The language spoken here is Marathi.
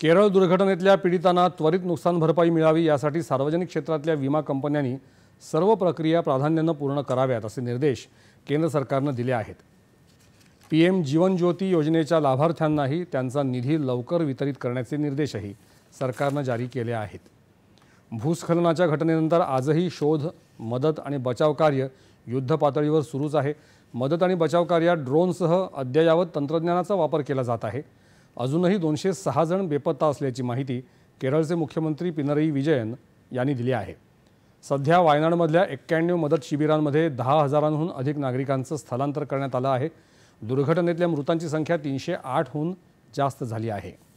केरळ दुर्घटनेतल्या पीडितांना त्वरित नुकसान भरपाई मिळावी यासाठी सार्वजनिक क्षेत्रातल्या विमा कंपन्यांनी सर्व प्रक्रिया प्राधान्यानं पूर्ण कराव्यात असे निर्देश केंद्र सरकारनं दिले आहेत. पी एम जीवन ज्योती योजनेच्या लाभार्थ्यांनाही त्यांचा निधी लवकर वितरित करण्याचे निर्देशही सरकारनं जारी केले आहेत. भूस्खलनाच्या घटनेनंतर आजही शोध मदत आणि बचाव कार्य सुरूच आहे. मदत आणि बचाव कार्यात ड्रोनसह अद्ययावत तंत्रज्ञानाचा वापर केला जात आहे. अजूनही दोनशे सहा जण बेपत्ता असल्याची माहिती केरळचे मुख्यमंत्री पिनरई विजयन यांनी दिली आहे. सध्या वायनाडमधल्या एक्क्याण्णव मदत शिबिरांमध्ये दहा हजारांहून अधिक नागरिकांचं स्थलांतर करण्यात आलं आहे. दुर्घटनेतल्या मृतांची संख्या तीनशे आठहून जास्त झाली आहे.